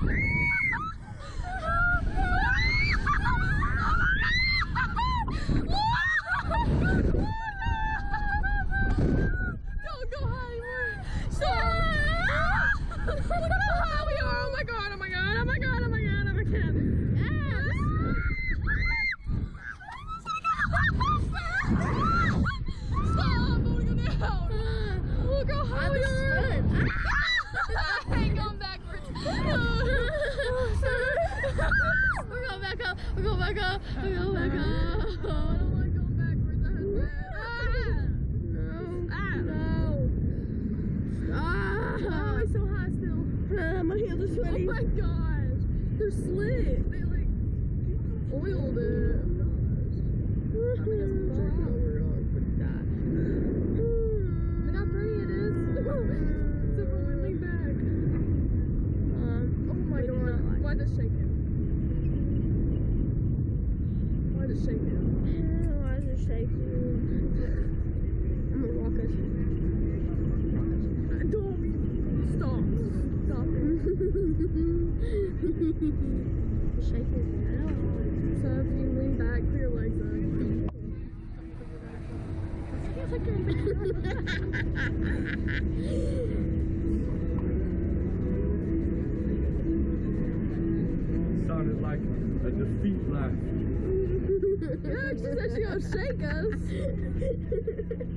Don't go anywhere. Stop. Up. We're going back up. We're going back up. I don't like going. Ah. No. Why are we so high still? My are Oh my gosh. They're slick. They like oiled it. Look how pretty it is. Except it? Why does shake oh, it? why is it shaking? Mm, I'm a rocket. Don't stop. Stop shaking now. So if you lean back, put your legs up. Sounded like a defeat laugh. Yeah, she said she gonna shake us.